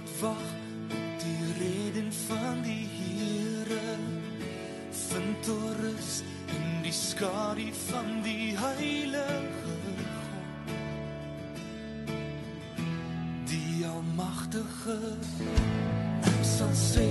wat wag op die redding van die Here. Vind rus in die skadu van die Heilige God. Die Almagtige, ek sal sê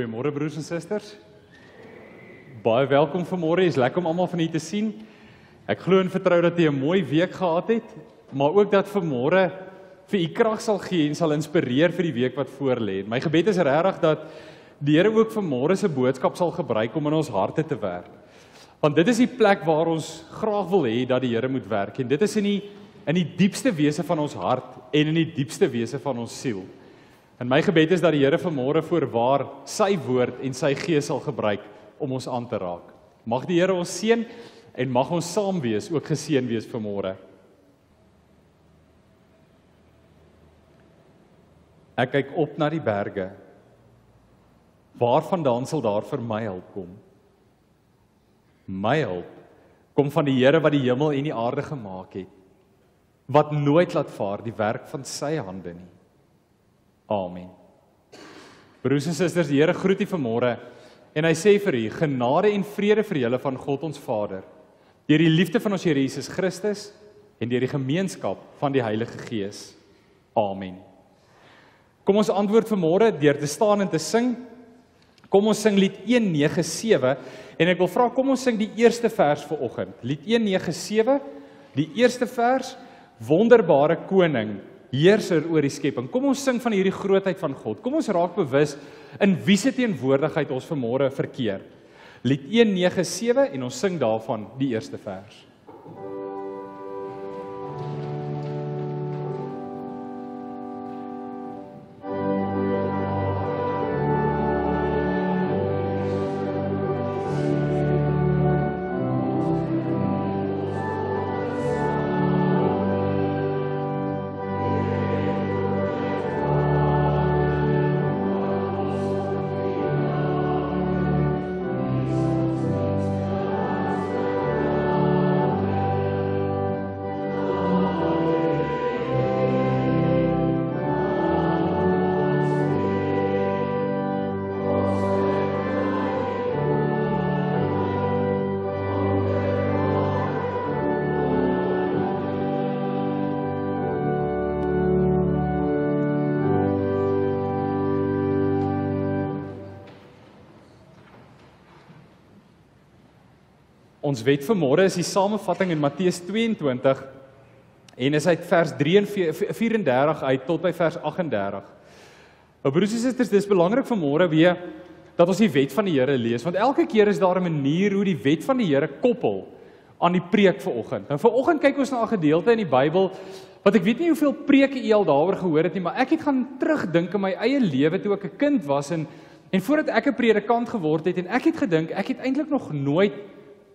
Goeiemôre broers en susters. Baie welkom vanmôre. Dit is lekker om almal van julle te sien. Ek glo en vertrou dat jy 'n mooi week gehad het, maar ook dat vanmôre vir u krag sal gee en sal inspireer vir die week wat voorlê. My gebed is regtig dat die Here ook vanmôre se boodskap sal gebruik om in ons harte te werk. Want dit is die plek waar ons graag wil hê dat die Here moet werk en dit is in die in die diepste wese van ons hart en in die diepste wese van ons siel. En my gebed is dat die Here vanmôre voorwaar sy woord en sy gees sal gebruik om ons aan te raak. Mag die Here ons seën en mag ons saam wees ook geseën wees vanmôre. Ek kyk op na die berge. Waarvandaan sal daar vir my help kom? My hulp kom van die Here wat die hemel en die aarde gemaak het, wat nooit laat vaar die werk van sy hande nie. Amen. Broers en susters, die Here groet u vanmôre en hy sê vir u genade en vrede vir julle van God ons Vader deur die liefde van ons Here Jesus Christus en deur die gemeenskap van die Heilige Gees. Amen. Kom ons antwoord vanmôre deur te staan en te sing. Kom ons sing lied 197 en ek wil vra kom ons sing die eerste vers vir oggend. Lied 197, die eerste vers, Wonderbare Koning, heerser oor die skepping. Kom ons sing van hierdie grootheid van God. Kom ons raak bewus in wie se teenwoordigheid ons vanmôre verkeer. Lied 197 en ons sing daarvan die eerste vers. Ons wet vir môre is die samevatting in Matteus 22 en is uit vers 34 uit tot by vers 38. Nou broers en susters, dis belangrik vir môre weer dat ons die wet van die Here lees want elke keer is daar 'n manier hoe die wet van die Here koppel aan die preek vanoggend. Nou vanoggend kyk ons na 'n gedeelte in die Bybel wat ek weet nie hoeveel preke u al daaroor gehoor het nie, maar ek het gaan terugdink in my eie lewe toe ek 'n kind was en en voordat ek 'n predikant geword het en ek het gedink ek het eintlik nog nooit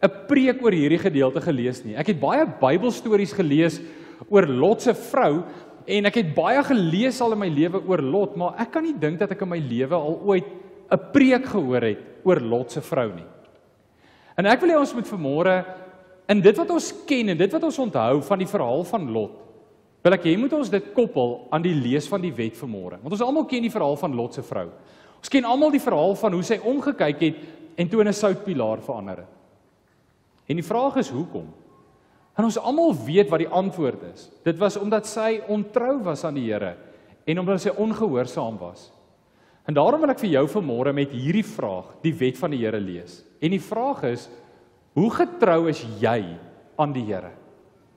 'n preek oor hierdie gedeelte gelees nie. Ek het baie Bybelstories gelees oor Lot se vrou en ek het baie gelees al in my lewe oor Lot, maar ek kan nie dink dat ek in my lewe al ooit 'n preek gehoor het oor Lot se vrou nie. En ek wil hê ons moet vanmôre in dit wat ons ken en dit wat ons onthou van die verhaal van Lot, wil ek hê moet ons dit koppel aan die lees van die wet vanmôre. Want ons almal ken die verhaal van Lot se vrou. Ons ken almal die verhaal van hoe sy omgekyk het en toe in 'n soutpilaar verander het. En die vraag is hoekom? En ons almal weet wat die antwoord is. Dit was omdat sy ontrou was aan die Here en omdat sy ongehoorsaam was. En daarom wil ek vir jou vanmôre met hierdie vraag die wet van die Here lees. En die vraag is: Hoe getrou is jy aan die Here?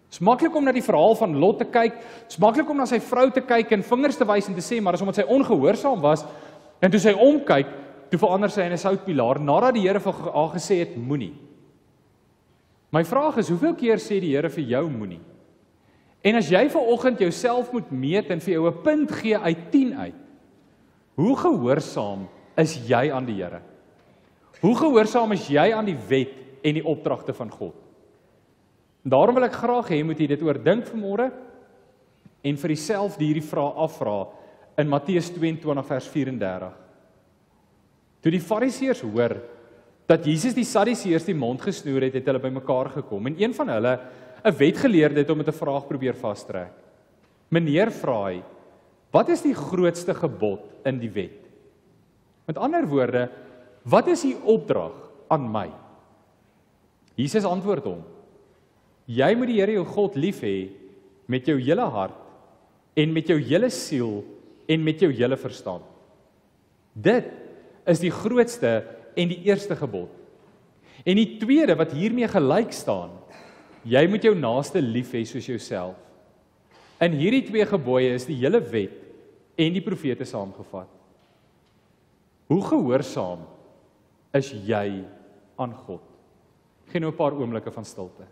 Dit's maklik om na die verhaal van Lot te kyk. Dit's maklik om na sy vrou te kyk en vingers te wys en te sê maar dis omdat sy ongehoorsaam was en toe sy omkyk, toe verander sy in 'n soutpilaar nadat die Here vir haar gesê het moenie. My vraag is hoeveel keer sê die Here vir jou moenie? En as jy ver oggend jouself moet meet en vir jou 'n punt gee uit 10 uit. Hoe gehoorsaam is jy aan die Here? Hoe gehoorsaam is jy aan die wet en die opdragte van God? Daarom wil ek graag hê moet jy dit oordink vanmôre en vir jouself hierdie vraag afvra in Matteus 22 vers 34. Toe die Fariseërs hoor dat Jesus die Sadduseërs die mond gesnoer het, het hulle bymekaar gekom en een van hulle, 'n wetgeleerde het hom met 'n vraag probeer vastrek. Meneer vra hy: "Wat is die grootste gebod in die wet?" Met ander woorde, wat is die opdrag aan my? Jesus antwoord hom: "Jy moet die Here jou God lief hê met jou hele hart en met jou hele siel en met jou hele verstand." Dit is die grootste en die eerste gebod. En die tweede wat hiermee gelyk staan, jy moet jou naaste lief hê soos jouself. In hierdie twee gebooie is die hele wet en die profete saamgevat. Hoe gehoorsaam is jy aan God? Geen nou 'n paar oomblikke van stilte.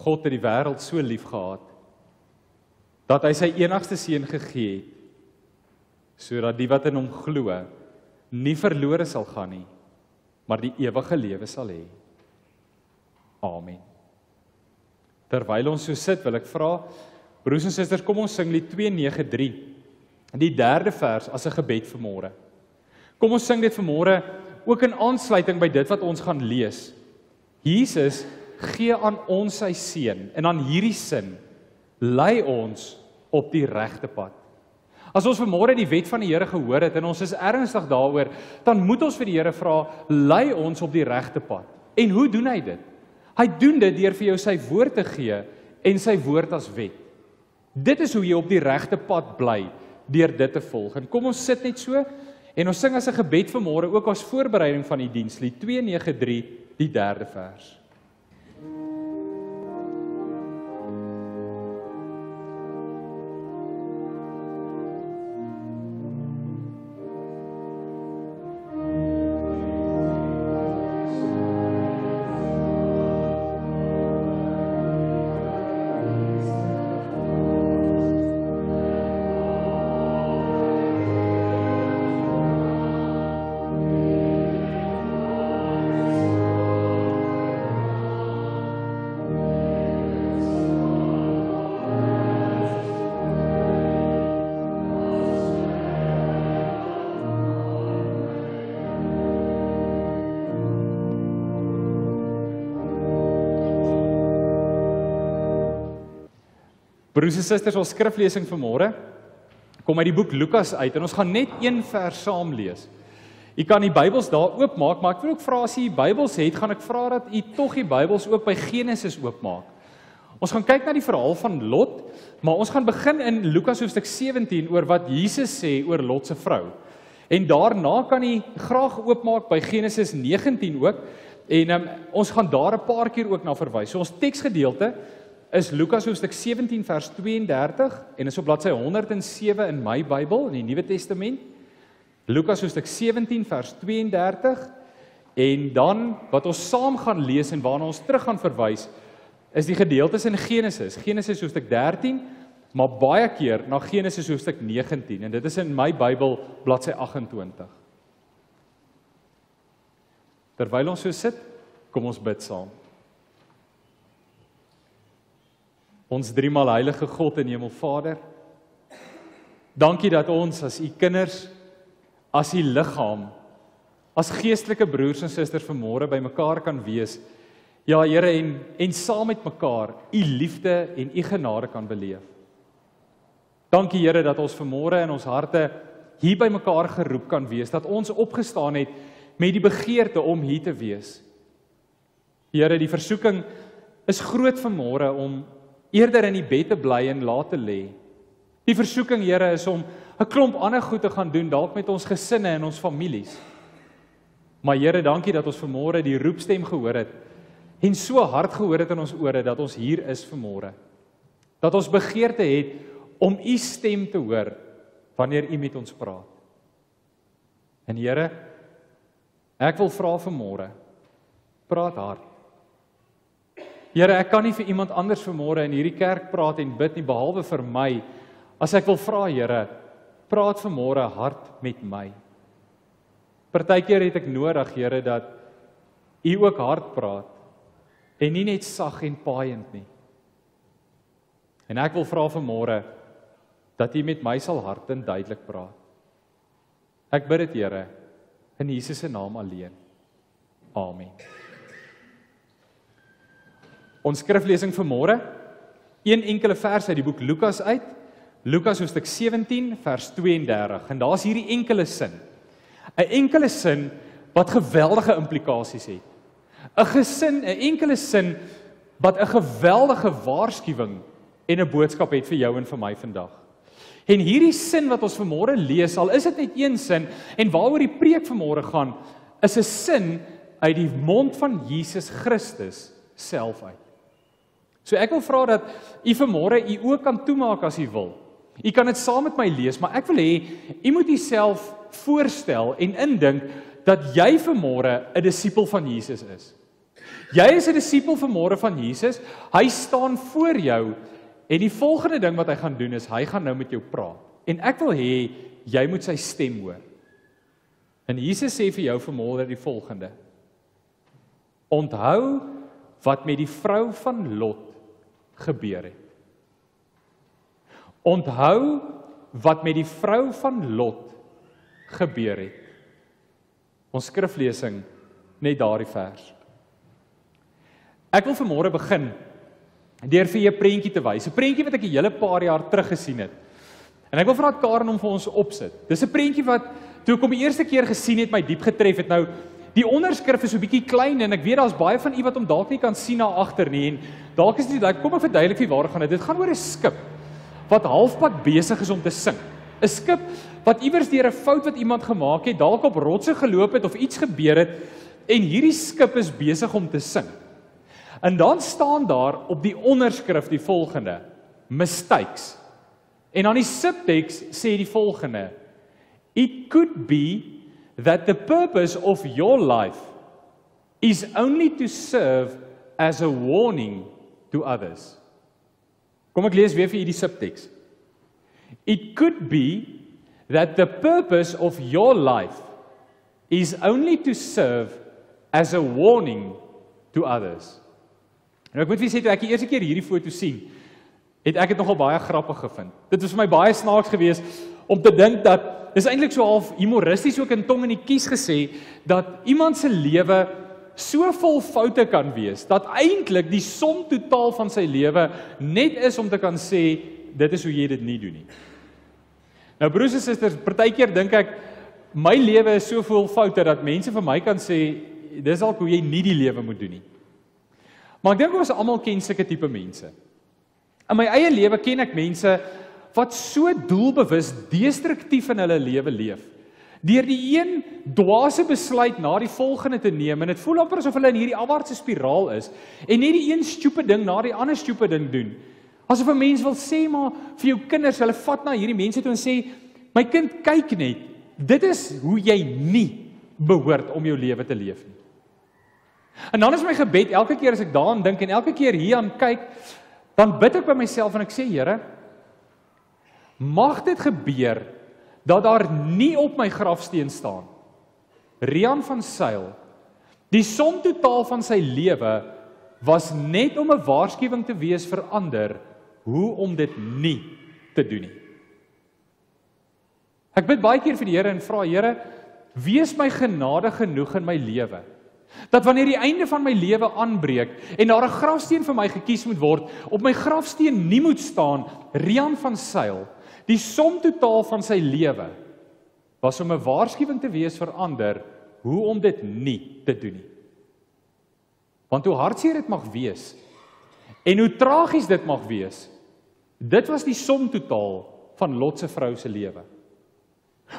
God het die wêreld so liefgehad dat hy sy enigste seun gegee het sodat die wat in hom glo nie verlore sal gaan nie, maar die ewige lewe sal hê. Amen. Terwyl ons so sit, wil ek vra broers en susters, kom ons sing lied 293. Die derde vers as 'n gebed vir môre. Kom ons sing dit vir môre ook in aansluiting by dit wat ons gaan lees. Jesus gee aan ons sy seun en aan hierdie sin lei ons op die regte pad. As ons vanmôre die wet van die Here gehoor het en ons is ernstig daaroor, dan moet ons vir die Here vra, lei ons op die regte pad. En hoe doen hy dit? Hy doen dit deur vir jou sy woord te gee en sy woord as wet. Dit is hoe jy op die regte pad bly deur dit te volg. En kom ons sit net so en ons sing as 'n gebed vanmôre ook as voorbereiding van die dienslied 293 die derde vers. Thank you. Broers en susters, ons skriflesing vir môre kom uit die boek Lukas uit en ons gaan net een vers saam lees. U kan die Bybels daar oopmaak, maar ek wil ook vra as u die Bybels het, gaan ek vra dat u tog die Bybels ook by Genesis oopmaak. Ons gaan kyk na die verhaal van Lot, maar ons gaan begin in Lukas hoofstuk 17 oor wat Jesus sê oor Lot se vrou. En daarna kan u graag oopmaak by Genesis 19 ook en um, ons gaan daar 'n paar keer ook na verwys. So ons teksgedeelte is Lukas hoofstuk 17 vers 32 en is op bladsy 107 in my Bybel in die Nuwe Testament. Lukas hoofstuk 17 vers 32 en dan wat ons saam gaan lees en waarna ons terug gaan verwys is die gedeeltes in Genesis, Genesis hoofstuk 13, maar baie keer na Genesis hoofstuk 19 en dit is in my Bybel bladsy 28. Terwyl ons so sit, kom ons bid saam. Ons driemaal heilige God en Hemelvader. Dankie dat ons as u kinders as u liggaam as geestelike broers en susters vanmôre bymekaar kan wees. Ja Here en en saam met mekaar u liefde en u genade kan beleef. Dankie Here dat ons vanmôre in ons harte hier bymekaar geroep kan wees, dat ons opgestaan het met die begeerte om hier te wees. Here, die versoeking is groot vanmôre om eerder in die bed te bly en laat te lê. Die versoeking, Here, is om 'n klomp ander goed te gaan doen dalk met ons gesinne en ons families. Maar Here, dankie dat ons vanmôre die roepstem gehoor het en so hard gehoor het in ons ore dat ons hier is vanmôre. Dat ons begeerte het om u stem te hoor wanneer u met ons praat. En Here, ek wil vra vanmôre, praat hard. Here, ek kan nie vir iemand anders vanmôre in hierdie kerk praat en bid nie behalwe vir my. As ek wil vra, Here, praat vanmôre hard met my. Partykeer het ek nodig, Here, dat U ook hard praat en nie net sag en paaiend nie. En ek wil vra vanmôre dat U met my sal hard en duidelik praat. Ek bid dit, Here, in Jesus se naam alleen. Amen. Ons skriflesing vir môre, een enkele vers uit die boek Lukas uit. Lukas hoofstuk 17 vers 32 en daar's hierdie enkele sin. 'n Enkele sin wat geweldige implikasies het. 'n Gesin, 'n enkele sin wat 'n geweldige waarskuwing en 'n boodskap het vir jou en vir my vandag. En hierdie sin wat ons vanmôre lees, al is dit net een sin en waaroor die preek vanmôre gaan, is 'n sin uit die mond van Jesus Christus self uit. So ek wil vra dat u vanmôre u oë kan toemaak as u wil. U kan dit saam met my lees, maar ek wil hê u moet jouself voorstel en indink dat jy vanmôre 'n disipel van Jesus is. Jy is 'n disipel vanmôre van Jesus. Hy staan voor jou en die volgende ding wat hy gaan doen is hy gaan nou met jou praat. En ek wil hê jy moet sy stem hoor. En Jesus sê vir jou vanmôre die volgende: Onthou wat met die vrou van Lot gebeur het. Onthou wat met die vrou van Lot gebeur het. Ons skriflesing net daardie vers. Ek wil vanmôre begin deur vir julle 'n prentjie te wys. 'n Prentjie wat ek 'n hele paar jaar terug gesien het. En ek wil vra dat Karen hom vir ons opsit. Dis 'n prentjie wat toe ek hom die eerste keer gesien het, my diep getref het. Nou Die onderskrif is so bietjie klein en ek weet daar's baie van u wat hom dalk nie kan sien na agter nie en dalk is dit kom ek verduidelik vir waar gaan dit. Dit gaan oor 'n skip wat halfpad besig is om te sink. 'n Skip wat iewers deur 'n fout wat iemand gemaak het, dalk op rotse geloop het of iets gebeur het en hierdie skip is besig om te sink. En dan staan daar op die onderskrif die volgende: mistakes. En dan die subtext sê die volgende: It could be that the purpose of your life is only to serve as a warning to others. Kom ek lees weer vir u die subtext. It could be that the purpose of your life is only to serve as a warning to others. Nou ek moet vir sê toe ek die eerste keer hierdie foto sien, het ek dit nogal baie grappig gevind. Dit was vir my baie snaaks geweest om te dink dat dis eintlik so half humoristies ook in tong en die kies gesê dat iemand se lewe so vol foute kan wees dat eintlik die som totaal van sy lewe net is om te kan sê dit is hoe jy dit nie doen nie. Nou broers en susters, partykeer dink ek my lewe is so vol foute dat mense vir my kan sê dis dalk hoe jy nie die lewe moet doen nie. Maar ek dink ons almal ken sulke tipe mense. In my eie lewe ken ek mense wat so doelbewus destruktief in hulle lewe leef. Deur die een dwaase besluit na die volgende te neem en dit voel amper asof hulle in hierdie afwaartse spiraal is en net die een stupid ding na die ander stupid ding doen. Asof 'n mens wil sê maar vir jou kinders, hulle vat na hierdie mense toe en sê my kind kyk net. Dit is hoe jy nie behoort om jou lewe te leef nie. En dan is my gebed elke keer as ek daaraan dink en elke keer hieraan kyk, dan bid ek by myself en ek sê Here, mag dit gebeur dat daar nie op my grafsteen staan Rian van Sail die som totaal van sy lewe was net om 'n waarskuwing te wees vir ander hoe om dit nie te doen nie. Ek bid baie keer vir die Here en vra Here, wees my genade genoeg in my lewe dat wanneer die einde van my lewe aanbreek en daar 'n grafsteen vir my gekies moet word, op my grafsteen nie moet staan Rian van Sail Die som totaal van sy lewe was om 'n waarskuwing te wees vir ander hoe om dit nie te doen nie. Want hoe hartseer dit mag wees en hoe tragies dit mag wees, dit was die som totaal van Lot se vrou se lewe.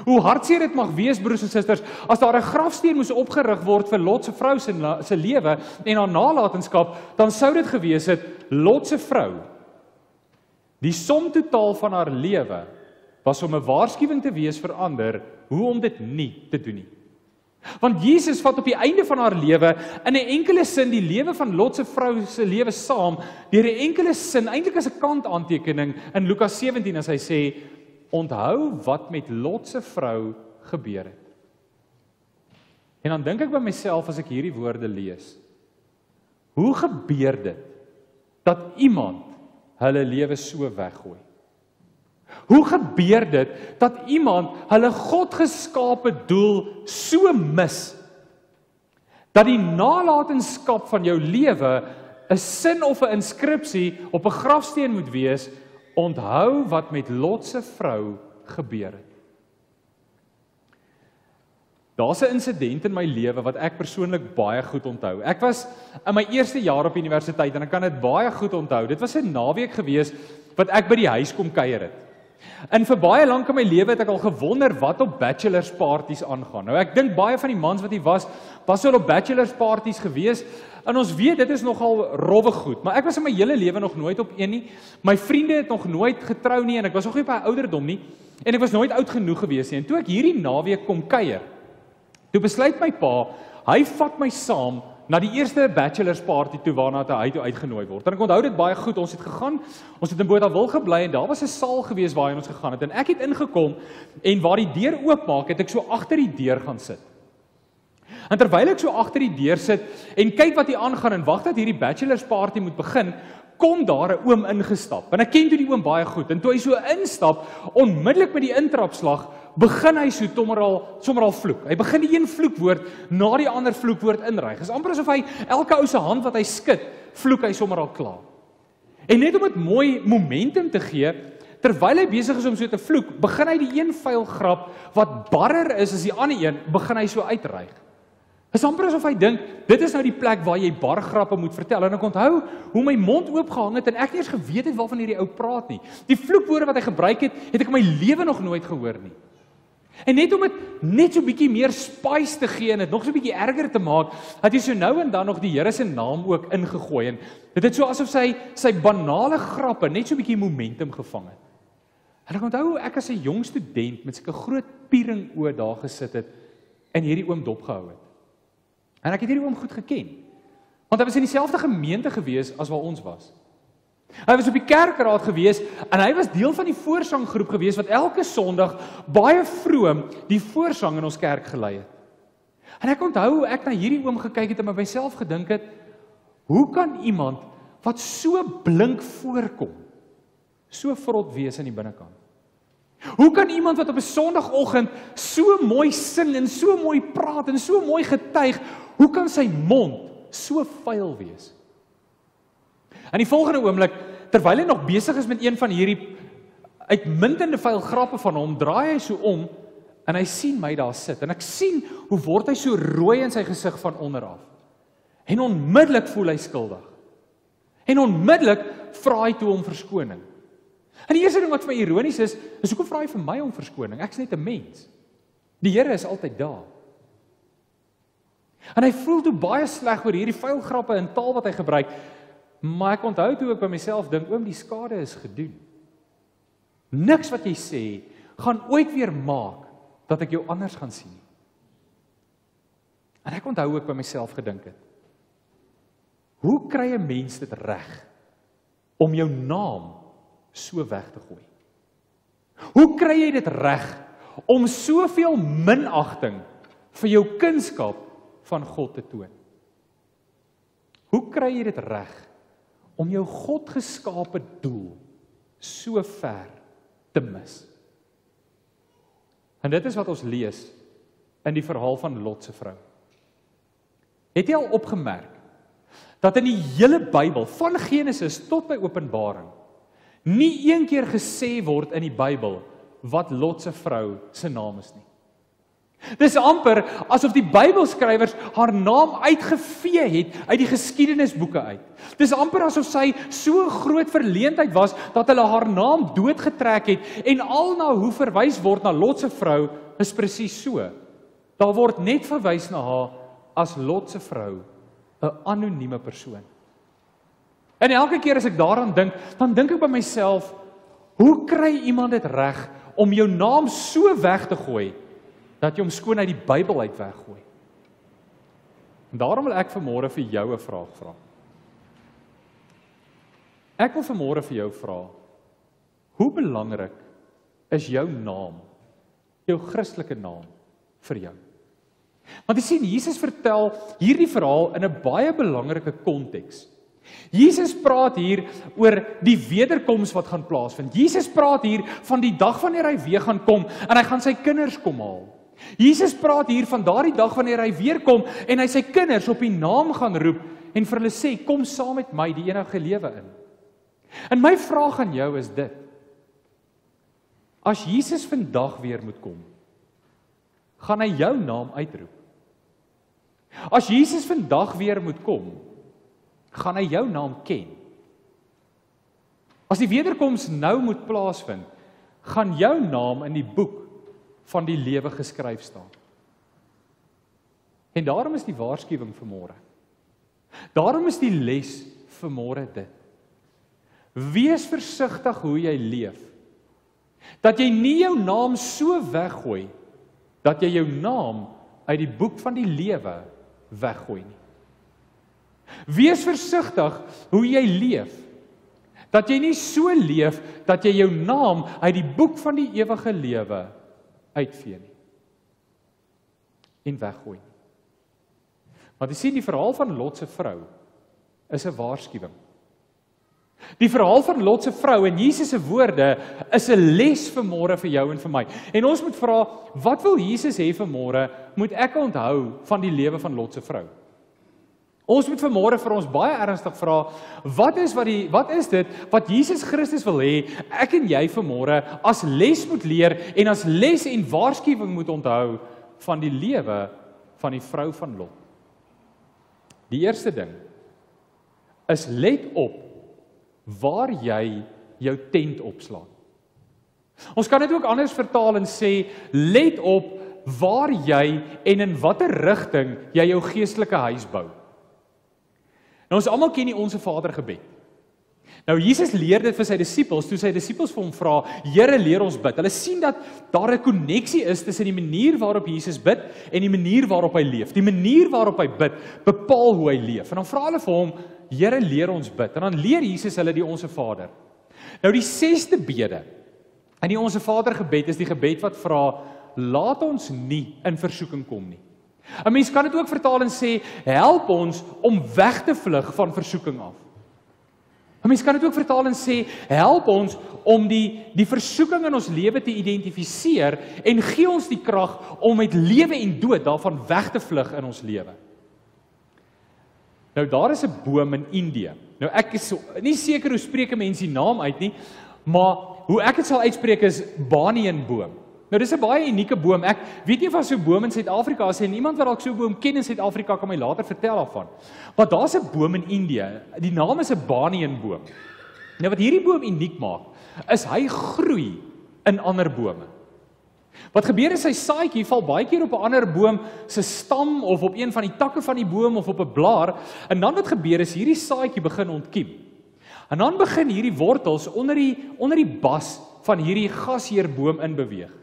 Hoe hartseer dit mag wees broers en susters, as daar 'n grafsteen moes opgerig word vir Lot se vrou se se lewe en haar nalatenskap, dan sou dit gewees het Lot se vrou Die som totaal van haar lewe was om 'n waarskuwing te wees vir ander hoe om dit nie te doen nie. Want Jesus vat op die einde van haar lewe in 'n enkele sin die lewe van Lot se vrou se lewe saam deur 'n enkele sin eintlik as 'n kantaantekening in Lukas 17 as hy sê onthou wat met Lot se vrou gebeur het. En dan dink ek by myself as ek hierdie woorde lees. Hoe gebeur dit dat iemand hulle lewe so weggooi? Hoe gebeur dit dat iemand hulle Godgeskape doel so mis dat die nalatenskap van jou lewe 'n sin of 'n inskripsie op 'n grafsteen moet wees onthou wat met Lot se vrou gebeur het. Daar's 'n insident in my lewe wat ek persoonlik baie goed onthou. Ek was in my eerste jaar op universiteit en ek kan dit baie goed onthou. Dit was 'n naweek gewees wat ek by die huis kom kuier het. En vir baie lank in my lewe het ek al gewonder wat op bachelor's parties aangaan. Nou ek dink baie van die mans wat hier was, was al op bachelor's parties gewees. En ons weet dit is nogal rowwe goed, maar ek was in my hele lewe nog nooit op een nie. My vriende het nog nooit getrou nie en ek was nog nie by ouderdom nie en ek was nooit oud genoeg gewees nie. En toe ek hierdie naweek kom kuier, Toe besluit my pa, hy vat my saam na die eerste bachelor's party toe waarna hy toe uitgenooi word. En ek onthou dit baie goed. Ons het gegaan, ons het in Botawil gebly en daar was 'n saal gewees waarheen ons gegaan het en ek het ingekom en waar die deur oopmaak, het ek so agter die deur gaan sit. En terwyl ek so agter die deur sit en kyk wat hier aangaan en wag dat hierdie bachelor's party moet begin, kom daar 'n oom ingestap. En ek ken toe die oom baie goed. En toe hy so instap, onmiddellik met die intrapslag, begin hy so sommer al sommer al vloek. Hy begin die een vloekwoord na die ander vloekwoord inry. Dit is amper asof hy elke ou se hand wat hy skud, vloek hy sommer al klaar. En net om dit mooi momentum te gee, terwyl hy besig is om so te vloek, begin hy die een vuil grap wat barrer is as die ander een, begin hy so uitreig. Dit is amper asof hy dink dit is nou die plek waar jy bar grappe moet vertel. En ek onthou hoe my mond oop gehang het en ek eens geweet het waarvan hierdie ou praat nie. Die vloekwoorde wat hy gebruik het, het ek in my lewe nog nooit gehoor nie. En net om dit net so bietjie meer spice te gee en dit nog so bietjie erger te maak, het hy so nou en dan nog die Here se naam ook ingegooi en dit het so asof sy sy banale grappe net so bietjie momentum gevang het. En ek onthou hoe ek as 'n jong student met sulke groot piering oë daar gesit het en hierdie oom dopgehou het. En ek het hierdie oom goed geken. Want hy was in dieselfde gemeente gewees as waar ons was. Hy was op die kerkraad gewees en hy was deel van die voorsanggroep gewees wat elke Sondag baie vroom die voorsang in ons kerk gelei het. En ek onthou hoe ek na hierdie oom gekyk het en by myself gedink het, hoe kan iemand wat so blink voorkom so vrot wees aan die binnekant? Hoe kan iemand wat op 'n Sondagoggend so mooi sing en so mooi praat en so mooi getuig, hoe kan sy mond so vuil wees? In die volgende oomblik, terwyl hy nog besig is met een van hierdie uitmuntende vuil grappe van hom, draai hy so om en hy sien my daar sit en ek sien hoe word hy so rooi in sy gesig van onder af. En onmiddellik voel hy skuldig. En onmiddellik vra hy toe om verskoning. En die eerste ding wat vir my ironies is, is hoekom vra hy vir my om verskoning? Ek's net 'n mens. Die Here is altyd daar. En hy voel toe baie sleg oor hierdie vuil grappe en taal wat hy gebruik. Maar ek onthou toe ek by myself dink, oom, die skade is gedoen. Niks wat jy sê gaan ooit weer maak dat ek jou anders gaan sien nie. En ek onthou ook by myself gedink het. Hoe kry 'n mens dit reg om jou naam so weg te gooi? Hoe kry jy dit reg om soveel minagting vir jou kunskap van God te toon? Hoe kry jy dit reg om jou God geskape doel so ver te mis? En dit is wat ons lees in die verhaal van Lot se vrou. Het jy al opgemerk dat in die hele Bybel van Genesis tot by Openbaring nie een keer gesê word in die Bybel wat Lot se vrou se naam is nie. Dis amper asof die Bybelskrywers haar naam uitgevee het uit die geskiedenisboeke uit. Dis amper asof sy so groot verleentheid was dat hulle haar naam doodgetrek het en al na hoe verwys word na Lot se vrou is presies so. Daar word net verwys na haar as Lot se vrou, 'n anonieme persoon. En elke keer as ek daaraan dink, dan dink ek by myself, hoe kry iemand dit reg om jou naam so weg te gooi dat jy hom skoon uit die Bybel uit weggooi? En daarom wil ek vanmôre vir jou 'n vraag vra. Ek wil vanmôre vir jou vra, hoe belangrik is jou naam, jou Christelike naam vir jou? Want jy sien Jesus vertel hierdie verhaal in 'n baie belangrike konteks. Jesus praat hier oor die wederkoms wat gaan plaasvind. Jesus praat hier van die dag wanneer hy weer gaan kom en hy gaan sy kinders kom haal. Jesus praat hier van daardie dag wanneer hy weer kom en hy sy kinders op die naam gaan roep en vir hulle sê kom saam met my die ewige lewe in. En my vraag aan jou is dit: As Jesus vandag weer moet kom, gaan hy jou naam uitroep? As Jesus vandag weer moet kom, gaan hy jou naam ken? As die wederkoms nou moet plaasvind, gaan jou naam in die boek van die lewe geskryf staan. En daarom is die waarskuwing vir môre. Daarom is die les vir môre dit. Wees versigtig hoe jy leef. Dat jy nie jou naam so weggooi dat jy jou naam uit die boek van die lewe weggooi nie. Wees versigtig hoe jy leef. Dat jy nie so leef dat jy jou naam uit die boek van die ewige lewe uitvee nie. En weggooi. Want jy sien die verhaal van Lot se vrou is 'n waarskuwing. Die verhaal van Lot se vrou en Jesus se woorde is 'n les vir môre vir jou en vir my. En ons moet vra, wat wil Jesus hê vir môre? Moet ek onthou van die lewe van Lot se vrou? Ons moet vanmôre vir ons baie ernstig vra, wat is wat die wat is dit wat Jesus Christus wil hê ek en jy vanmôre as les moet leer en as les en waarskuwing moet onthou van die lewe van die vrou van Lot. Die eerste ding is let op waar jy jou tent opslaan. Ons kan dit ook anders vertaal en sê let op waar jy en in watter rigting jy jou geestelike huis bou. Nou ons almal ken die onsse Vader gebed. Nou Jesus leer dit vir sy disippels, toe sy disippels vir hom vra, Here leer ons bid. Hulle sien dat daar 'n koneksie is tussen die manier waarop Jesus bid en die manier waarop hy leef. Die manier waarop hy bid bepaal hoe hy leef. En dan vra hulle vir hom, Here leer ons bid. En dan leer Jesus hulle die onsse Vader. Nou die 6ste bede in die onsse Vader gebed is die gebed wat vra, laat ons nie in versoeking kom nie. 'n Mens kan dit ook vertaal en sê, help ons om weg te vlug van versoeking af. 'n Mens kan dit ook vertaal en sê, help ons om die die versoeking in ons lewe te identifiseer en gee ons die krag om met lewe en dood daarvan weg te vlug in ons lewe. Nou daar is 'n boom in Indië. Nou ek is so, nie seker hoe spreek 'n mens die naam uit nie, maar hoe ek dit sal uitspreek is banyanboom. Nou dis 'n baie unieke boom. Ek weet nie van so 'n boom in Suid-Afrika as en iemand wat dalk so 'n boom ken in Suid-Afrika kan my later vertel daarvan. Maar daar's 'n boom in Indië. Die naam is 'n banyanboom. Nou wat hierdie boom uniek maak, is hy groei in ander bome. Wat gebeur is sy saadjie val baie keer op 'n ander boom se stam of op een van die takke van die boom of op 'n blaar en dan wat gebeur is hierdie saadjie begin ontkiem. En dan begin hierdie wortels onder die onder die bas van hierdie gasheerboom in beweeg.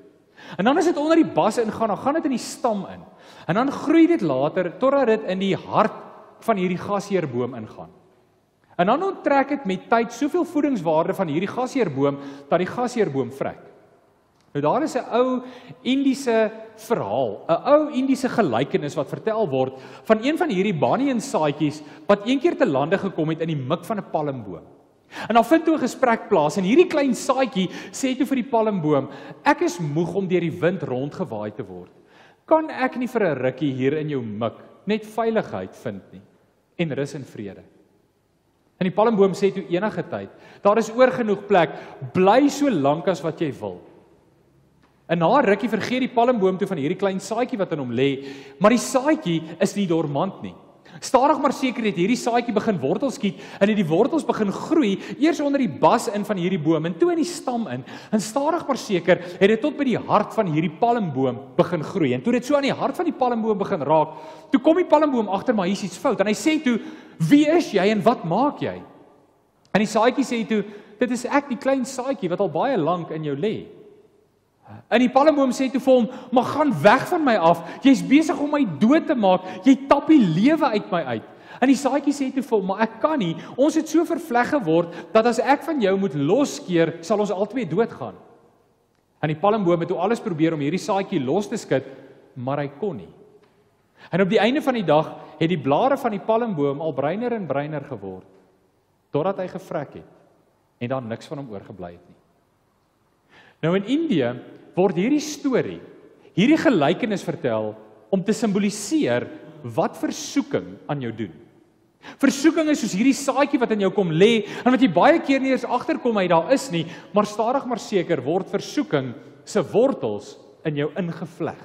En dan as dit onder die bas ingaan, dan gaan dit in die stam in. En dan groei dit later totdat dit in die hart van hierdie gasheerboom ingaan. En dan onttrek dit met tyd soveel voedingswaarde van hierdie gasheerboom dat die gasheerboom vrek. Nou daar is 'n ou Indiese verhaal, 'n ou Indiese gelykenis wat vertel word van een van hierdie banyan saadjies wat eendag te lande gekom het in die mik van 'n palmboom. En dan vind toe 'n gesprek plaas en hierdie klein saadjie sê toe vir die palmboom: "Ek is moeg om deur die wind rondgewaai te word. Kan ek nie vir 'n rukkie hier in jou mik net veiligheid vind nie en rus en vrede?" En die palmboom sê toe enige tyd: "Daar is oor genoeg plek, bly so lank as wat jy wil." En na rukkie vergeet die palmboom toe van hierdie klein saadjie wat in hom lê, maar die saadjie is nie dormant nie. Stadig maar seker het hierdie saadjie begin wortels skiet en het die wortels begin groei eers onder die bas in van hierdie boom en toe in die stam in. En stadig maar seker het dit tot by die hart van hierdie palmboom begin groei. En toe dit so aan die hart van die palmboom begin raak, toe kom die palmboom agter maar hier's iets fout en hy sê toe: "Wie is jy en wat maak jy?" En die saadjie sê toe: "Dit is ek, die klein saadjie wat al baie lank in jou lê." En die palmboom sê toe vir hom: "Maar gaan weg van my af. Jy's besig om my dood te maak. Jy tap die lewe uit my uit." En die saadjie sê toe vir hom: "Maar ek kan nie. Ons het so vervleg geword dat as ek van jou moet loskeer, sal ons albei doodgaan." En die palmboom het toe alles probeer om hierdie saadjie los te skud, maar hy kon nie. En op die einde van die dag het die blare van die palmboom al breiner en breiner geword totdat hy gevrek het en dan niks van hom oorgebly het nie. Nou in Indië word hierdie storie, hierdie gelykenis vertel om te simboliseer wat versoeking aan jou doen. Versoeking is soos hierdie saadjie wat in jou kom lê en wat jy baie keer nie eens agterkom hy daar is nie, maar stadig maar seker word versoeking se wortels in jou ingevleg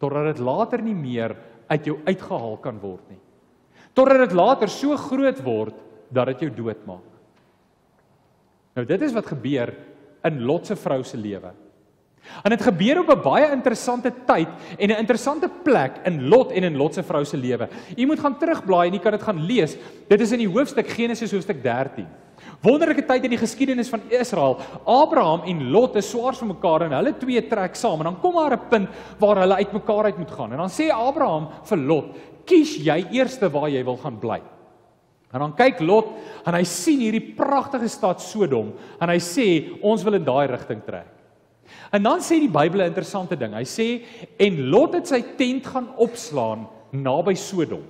totdat dit later nie meer uit jou uitgehaal kan word nie. Totdat dit later so groot word dat dit jou doodmaak. Nou dit is wat gebeur in Lot se vrou se lewe. En dit gebeur op 'n baie interessante tyd en 'n interessante plek in Lot en in Lot se vrou se lewe. U moet gaan terugblaai en u kan dit gaan lees. Dit is in die hoofstuk Genesis hoofstuk 13. Wonderlike tyd in die geskiedenis van Israel. Abraham en Lot is swaars vir mekaar en hulle twee trek saam en dan kom daar 'n punt waar hulle uitmekaar uit moet gaan. En dan sê Abraham vir Lot: "Kies jy eerste waar jy wil gaan bly." En dan kyk Lot en hy sien hierdie pragtige stad Sodom en hy sê ons wil in daai rigting trek. En dan sê die Bybel 'n interessante ding. Hy sê en Lot het sy tent gaan opslaan naby Sodom.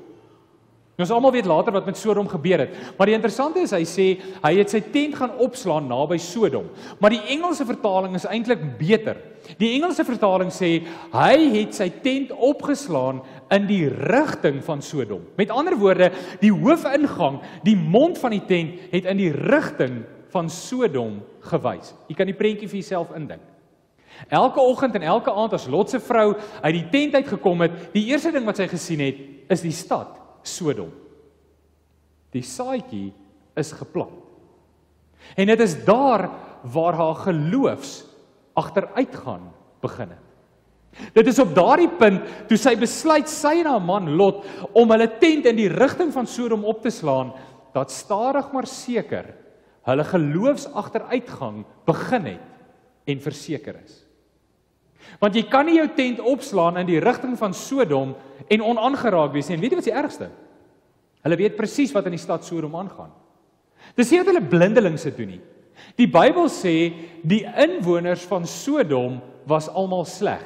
Nou ons almal weet later wat met Sodom gebeur het. Maar die interessante is hy sê hy het sy tent gaan opslaan naby Sodom. Maar die Engelse vertaling is eintlik beter. Die Engelse vertaling sê hy het sy tent opgeslaan in die rigting van Sodom. Met ander woorde, die hoofingang, die mond van die tent het in die rigting van Sodom gewys. Jy kan die prentjie vir jouself indink. Elke oggend en elke aand as Lot se vrou uit die tent uit gekom het, die eerste ding wat sy gesien het, is die stad Sodom. Die saadjie is geplant. En dit is daar waar haar geloofs agteruitgaan begin het. Dit is op daardie punt toe sy besluit sy en haar man Lot om hulle tent in die rigting van Sodom op te slaan, dat stadig maar seker hulle geloofs agteruitgang begin het en verseker is. Want jy kan nie jou tent opslaan in die rigting van Sodom en onaangeraak wees nie. En weet jy wat die ergste? Hulle weet presies wat in die stad Sodom aangaan. Dis nie dat hulle blindelings dit doen nie. Die Bybel sê die inwoners van Sodom was almal sleg.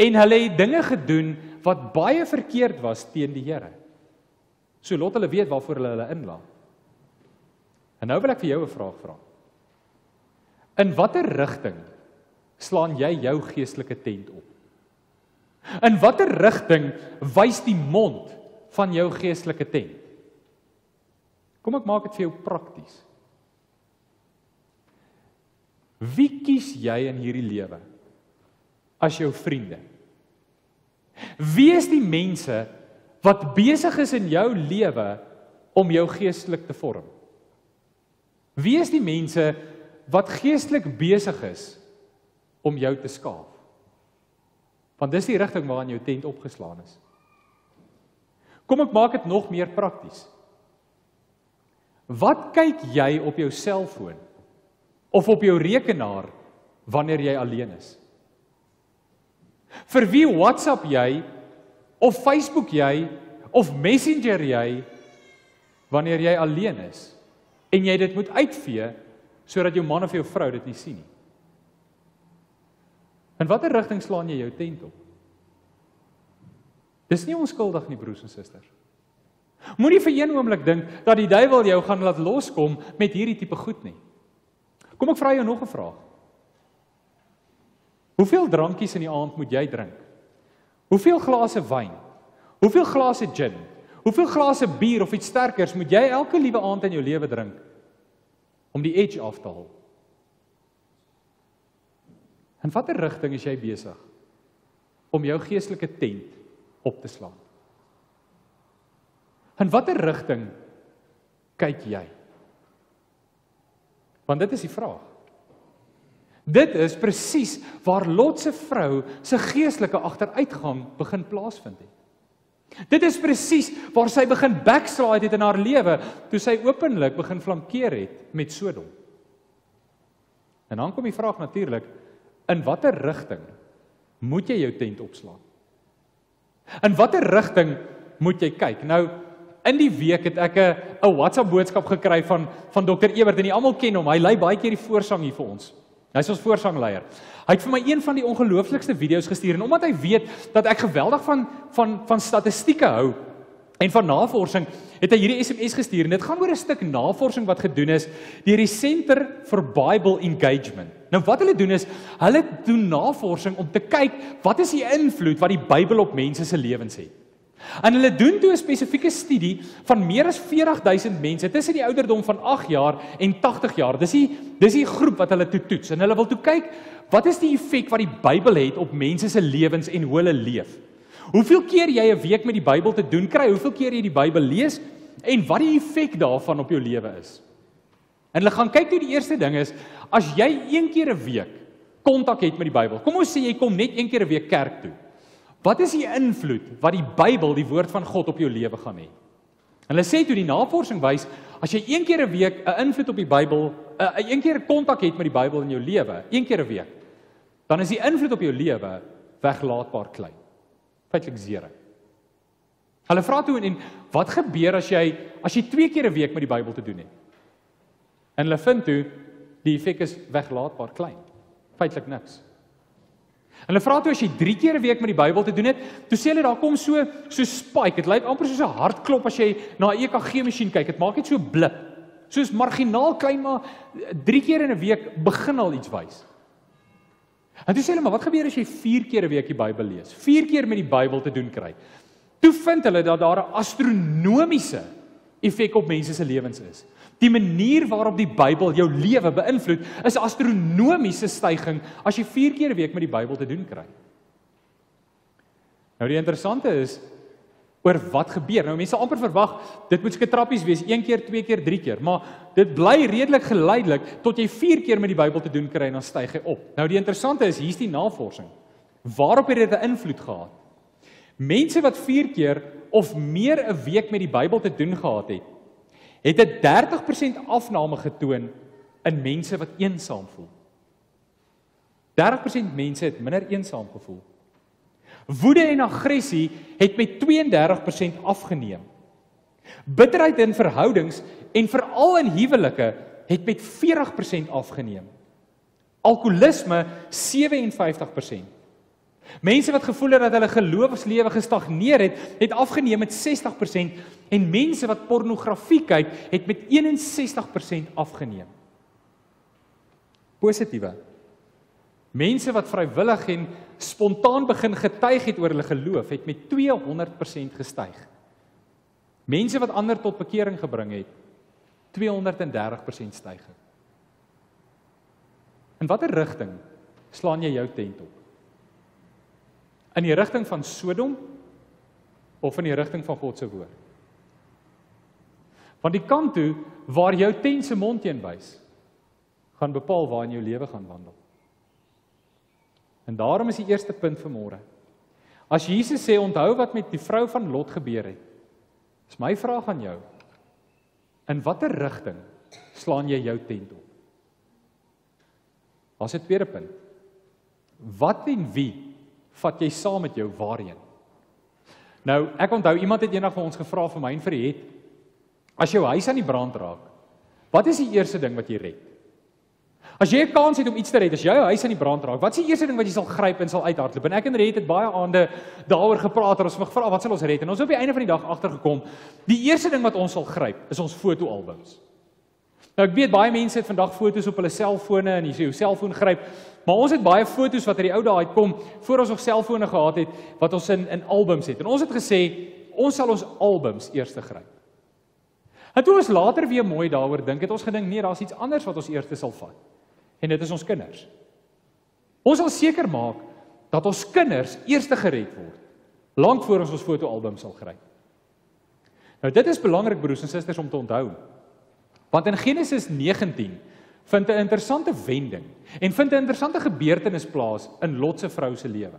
En hulle het dinge gedoen wat baie verkeerd was teen die Here. So lot hulle weet waarvoor hulle hulle inlaat. En nou wil ek vir jou 'n vraag vra. In watter rigting slaan jy jou geestelike tent op? In watter rigting wys die mond van jou geestelike tent? Kom ek maak dit vir jou prakties. Wie kies jy in hierdie lewe as jou vriende? Wie is die mense wat besig is in jou lewe om jou geestelik te vorm? Wie is die mense wat geestelik besig is om jou te skaaf? Want dis die rigting waaraan jou tent opgeslaan is. Kom ek maak dit nog meer prakties. Wat kyk jy op jou selfoon of op jou rekenaar wanneer jy alleen is? Vir wie WhatsApp jy of Facebook jy of Messenger jy wanneer jy alleen is en jy dit moet uitvee sodat jou man of jou vrou dit nie sien nie. In watter rigting slaan jy jou tent op? Dis nie onskuldig nie broers en susters. Moenie vir een oomblik dink dat die duiwel jou gaan laat loskom met hierdie tipe goed nie. Kom ek vra jou nog 'n vraag. Hoeveel drankies in die aand moet jy drink? Hoeveel glase wyn? Hoeveel glase gin? Hoeveel glase bier of iets sterkers moet jy elke liewe aand in jou lewe drink om die edge af te haal? In watter rigting is jy besig om jou geestelike tent op te slaan? In watter rigting kyk jy? Want dit is die vraag. Dit is presies waar Lot se vrou se geestelike agteruitgang begin plaasvind het. Dit is presies waar sy begin backslide het in haar lewe toe sy openlik begin flankeer het met Sodom. En dan kom die vraag natuurlik, in watter rigting moet jy jou tent opslaan? In watter rigting moet jy kyk? Nou in die week het ek 'n 'n WhatsApp boodskap gekry van van Dr. Ewert en nie almal ken hom. Hy lei baie keer die voorsang hier vir ons. Hy's ons voorsangleier. Hy het vir my een van die ongelooflikste video's gestuur en omdat hy weet dat ek geweldig van van van statistieke hou en van navorsing, het hy hierdie SMS gestuur en dit gaan oor 'n stuk navorsing wat gedoen is deur die Center for Bible Engagement. Nou wat hulle doen is, hulle doen navorsing om te kyk wat is die invloed wat die Bybel op mense se lewens het. En hulle doen toe 'n spesifieke studie van meer as 40000 mense tussen die ouderdom van 8 jaar en 80 jaar. Dis die dis die groep wat hulle toe toets en hulle wil toe kyk wat is die effek wat die Bybel het op mense se lewens en hoe hulle leef. Hoeveel keer jy 'n week met die Bybel te doen kry, hoeveel keer jy die Bybel lees en wat die effek daarvan op jou lewe is. En hulle gaan kyk hoe die eerste ding is as jy een keer 'n week kontak het met die Bybel. Kom ons sê jy kom net een keer 'n week kerk toe. Wat is die invloed wat die Bybel, die woord van God op jou lewe gaan hê? Hulle sê toe die navorsing wys, As jy een keer 'n week 'n invloed op die Bybel, 'n een keer kontak het met die Bybel in jou lewe, een keer 'n week, dan is die invloed op jou lewe weglaatbaar klein. Feitelik zero. Hulle vra toe en wat gebeur as jy as jy twee keer 'n week met die Bybel te doen het? En hulle vind toe die effek is weglaatbaar klein. Feitelik niks. Hulle vra toe as jy 3 keer 'n week met die Bybel te doen het, toe sê hulle daar kom so so spike. Dit lyk amper soos 'n hartklop as jy na 'n EKG masjien kyk. Dit maak net so blip. Soos marginaal klein maar 3 keer in 'n week begin al iets wys. En sê hulle maar wat gebeur as jy 4 keer 'n week die Bybel lees? 4 keer met die Bybel te doen kry. Toe vind hulle dat daar 'n astronomiese effek op mense se lewens is. Die manier waarop die Bybel jou lewe beïnvloed, is astronomiese stygings as jy 4 keer 'n week met die Bybel te doen kry. Nou die interessante is oor wat gebeur. Nou mense amper verwag dit moet seker trappies wees, een keer, twee keer, drie keer, maar dit bly redelik geleidelik tot jy 4 keer met die Bybel te doen kry en dan styg hy op. Nou die interessante is hier's die navorsing. Waarop het dit 'n invloed gehad? Mense wat 4 keer of meer 'n week met die Bybel te doen gehad het, het 'n 30% afname getoon in mense wat eensaam voel. 30% mense het minder eensaam gevoel. Woede en aggressie het met 32% afgeneem. Bitterheid in verhoudings en veral in huwelike het met 40% afgeneem. Alkoholisme 57%. Mense wat gevoel het dat hulle geloofslewe gestagneer het, het afgeneem met 60% en mense wat pornografie kyk, het met 61% afgeneem. Positiewe. Mense wat vrywillig en spontaan begin getuig het oor hulle geloof, het met 200% gestyg. Mense wat ander tot bekering gebring het, 230% stygings. In watter rigting slaan jy jou tent op? In die rigting van Sodom of in die rigting van God se woord? Want die kant toe waar jou tent se mond teen wys, gaan bepaal waar in jou lewe gaan wandel. En daarom is die eerste punt vir môre. As Jesus sê onthou wat met die vrou van Lot gebeur het. Is my vraag aan jou. In watter rigting slaan jy jou tent op? Daar's 'n tweede punt. Wat en wie vat jy saam met jou waarheen? Nou, ek onthou iemand het eendag vir ons gevra vir my en vir het as jou huis aan die brand raak, wat is die eerste ding wat jy red? As jy 'n kans het om iets te red, as jou huis aan die brand raak, wat is die eerste ding wat jy sal gryp en sal uithardloop? En ek en Red het baie aande daaroor gepraat en ons het gevra wat sal ons red? En ons het op die einde van die dag agtergekom, die eerste ding wat ons sal gryp is ons fotoalbums. Nou ek weet baie mense het vandag foto's op hulle selfone en jy sê jou selfoon gryp, maar ons het baie foto's wat uit die ou dae uitkom voor ons nog selfone gehad het wat ons in in albums het. En ons het gesê ons sal ons albums eers gryp. En toe ons later weer mooi daaroor dink, het ons gedink nee, daar's iets anders wat ons eers sal vat en dit is ons kinders. Ons sal seker maak dat ons kinders eers gered word lank voor ons ons fotoalbum sal gryp. Nou dit is belangrik broers en susters om te onthou. Want in Genesis 19 vind 'n interessante wending en vind 'n interessante gebeurtenis plaas in Lot se vrou se lewe.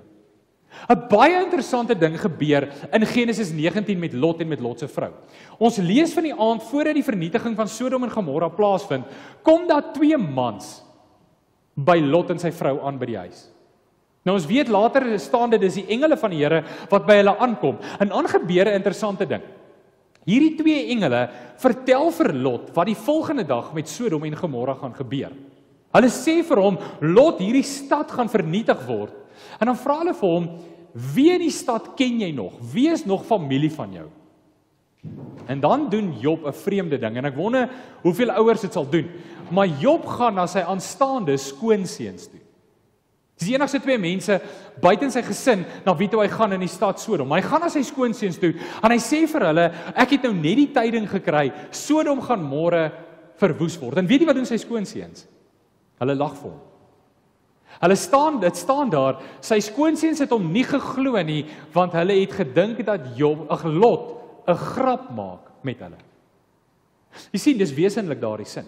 'n Baie interessante ding gebeur in Genesis 19 met Lot en met Lot se vrou. Ons lees van die aand voordat die vernietiging van Sodom en Gomorra plaasvind, kom daar twee mans by Lot en sy vrou aan by die huis. Nou ons weet later staan dit dis die engele van die Here wat by hulle aankom. En aan gebeur 'n interessante ding. Hierdie twee engele vertel vir Lot wat die volgende dag met Sodom en Gomorra gaan gebeur. Hulle sê vir hom Lot, hierdie stad gaan vernietig word. En dan vra hulle vir hom, "Wie in die stad ken jy nog? Wie is nog familie van jou?" En dan doen Job 'n vreemde ding en ek wonder hoeveel ouers dit sal doen. Maar Job gaan na sy aanstaande skoonseuns toe. Dis die enigste twee mense buite in sy gesin na wie toe hy gaan in die stad Sodom. Hy gaan na sy skoonseuns toe en hy sê vir hulle, ek het nou net die tyding gekry, Sodom gaan môre verwoes word. En weet jy wat doen sy skoonseuns? Hulle lag vir hom. Hulle staan, dit staan daar, sy skoonseuns het hom nie geglo nie, want hulle het gedink dat Job, ag Lot 'n grap maak met hulle. Jy sien, dis wesenlik daardie sin.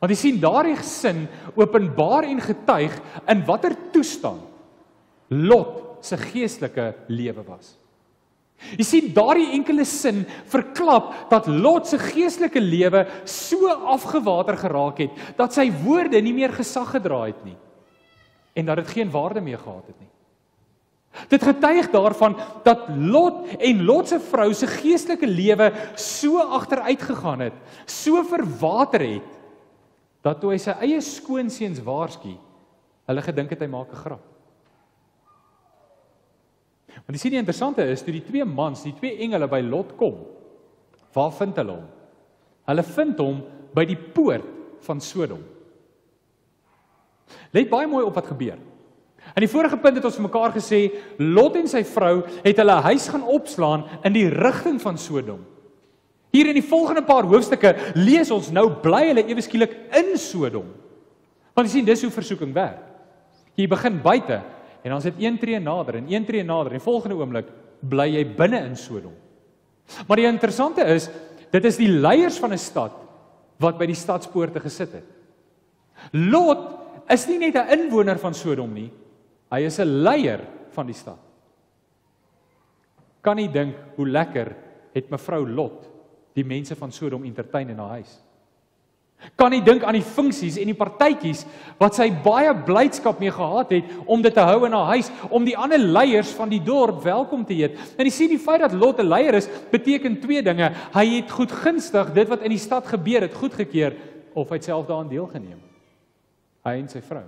Want jy sien daardie sin openbaar en getuig in watter toestand Lot se geestelike lewe was. Jy sien daardie enkele sin verklap dat Lot se geestelike lewe so afgewater geraak het dat sy woorde nie meer gesag gedra het nie en dat dit geen waarde meer gehad het nie. Dit getuig daarvan dat Lot en Lot se vrou se geestelike lewe so agteruit gegaan het, so verwater het dat toe hy sy eie skoonseuns waarsku, hulle gedink het hy maak 'n grap. Want jy sien die interessante is toe die twee mans, die twee engele by Lot kom, waar vind hulle hom? Hulle vind hom by die poort van Sodom. Let baie mooi op wat gebeur. In die vorige punt het ons mekaar gesê Lot en sy vrou het hulle huis gaan opslaan in die rigting van Sodom. Hier in die volgende paar hoofstukke lees ons nou bly hulle ewe skielik in Sodom. Want jy sien dis hoe versoeking werk. Jy begin buite en dan sit een tree nader en een tree nader en volgende oomblik bly jy binne in Sodom. Maar die interessante is, dit is die leiers van 'n stad wat by die stadspoorte gesit het. Lot is nie net 'n inwoner van Sodom nie, Hy is 'n leier van die stad. Kan nie dink hoe lekker het mevrou Lot die mense van Sodom entertain in haar huis. Kan nie dink aan die funksies en die partytjies wat sy baie blydskap mee gehad het om dit te hou in haar huis om die ander leiers van die dorp welkom te heet. En jy sien die feit dat Lot 'n leier is, beteken twee dinge. Hy het goedgunstig dit wat in die stad gebeur het goedgekeur of hy self daaraan deelgeneem. Hy en sy vrou.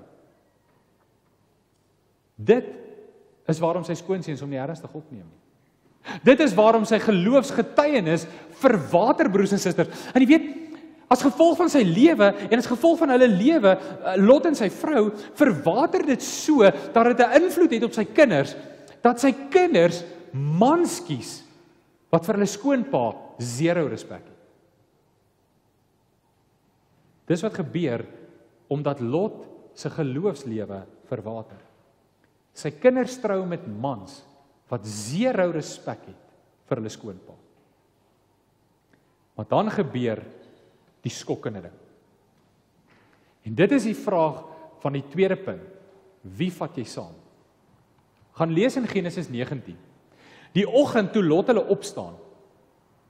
Dit is waarom sy skoonseuns hom nie ernstig opneem nie. Dit is waarom sy geloofsgetuienis verwater broers en susters. En jy weet, as gevolg van sy lewe en as gevolg van hulle lewe, eh, Lot en sy vrou, verwater dit so dat dit 'n invloed het op sy kinders, dat sy kinders mans kies wat vir hulle skoonpa zero respek het. Dis wat gebeur omdat Lot se geloofslewe verwater. Sy kinders trou met mans wat zero respek het vir hulle skoonpa. Maar dan gebeur die skokkende ding. En dit is die vraag van die tweede punt. Wie vat jy saam? Gaan lees in Genesis 19. Die oggend toe Lot hulle opstaan,